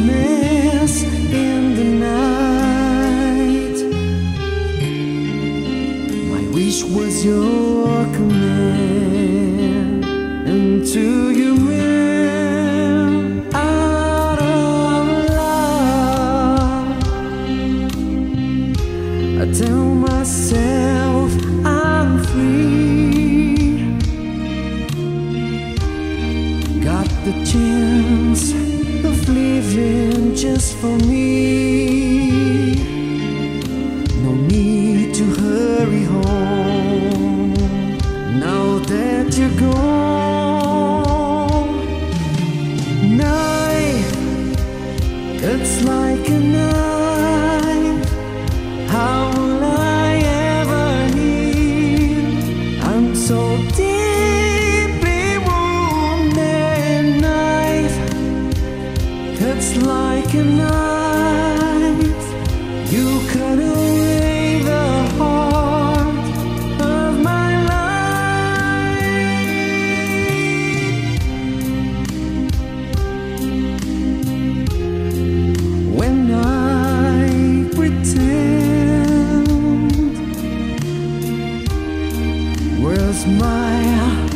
darkness in the night. My wish was your command, Until you ran out of love. I tell myself I'm free. Got the chance just for me. No need to hurry home now that you're gone. Night, it's like a knife. How will I ever heal? I'm so deeply will smile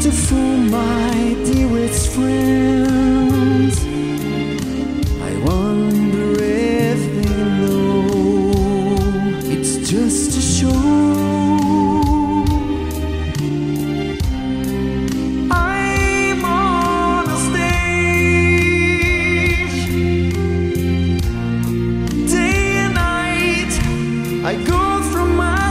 to fool my dearest friends. I wonder if they know it's just a show. I'm on a stage day and night. I go through my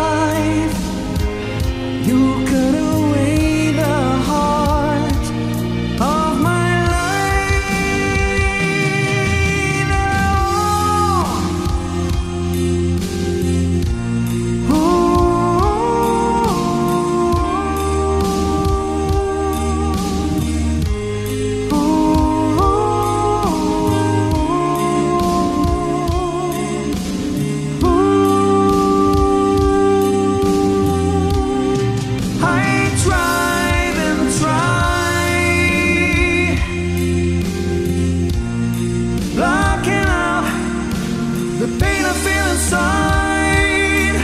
inside,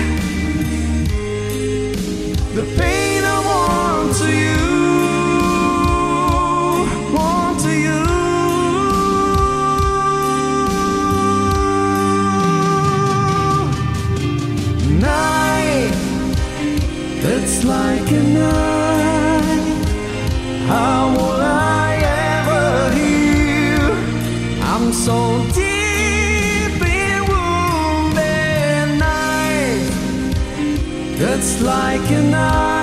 the pain I want to you, want to you. Night. It's like a knife. How will I ever? I'm so deeply like an knife.